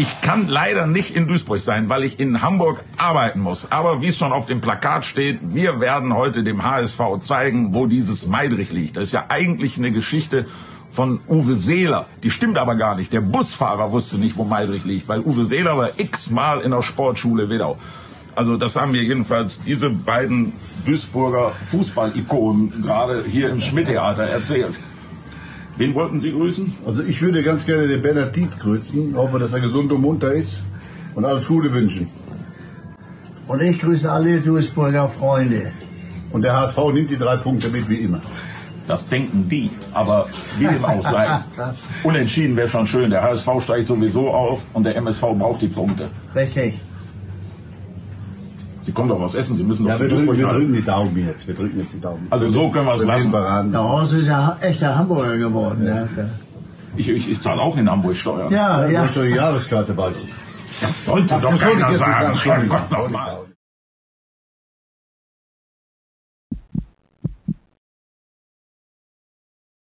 Ich kann leider nicht in Duisburg sein, weil ich in Hamburg arbeiten muss. Aber wie es schon auf dem Plakat steht, wir werden heute dem HSV zeigen, wo dieses Meidrich liegt. Das ist ja eigentlich eine Geschichte von Uwe Seeler. Die stimmt aber gar nicht. Der Busfahrer wusste nicht, wo Meidrich liegt, weil Uwe Seeler war x-mal in der Sportschule Wedau. Also das haben mir jedenfalls diese beiden Duisburger Fußballikonen gerade hier im Schmidt-Theater erzählt. Wen wollten Sie grüßen? Also ich würde ganz gerne den Bernhard grüßen, hoffe, dass er gesund und munter ist und alles Gute wünschen. Und ich grüße alle Duisburger Freunde. Und der HSV nimmt die drei Punkte mit wie immer. Das denken die, aber wie dem auch sei. Unentschieden wäre schon schön. Der HSV steigt sowieso auf und der MSV braucht die Punkte. Richtig. Sie kommen doch was essen, Sie müssen doch Ja, zu wir drücken, wir drücken die Daumen jetzt. Wir drücken jetzt die Daumen. Also so können wir es lassen. beraten. Der Horst ist ja echter Hamburger geworden. Ja, Ich, ich, ich zahle auch in Hamburg Steuern. ja. Ja, ja. ja. schon die Jahreskarte weiß ich. Das sollte Ach, doch das ich keiner sagen. sagen. Herrgott nochmal.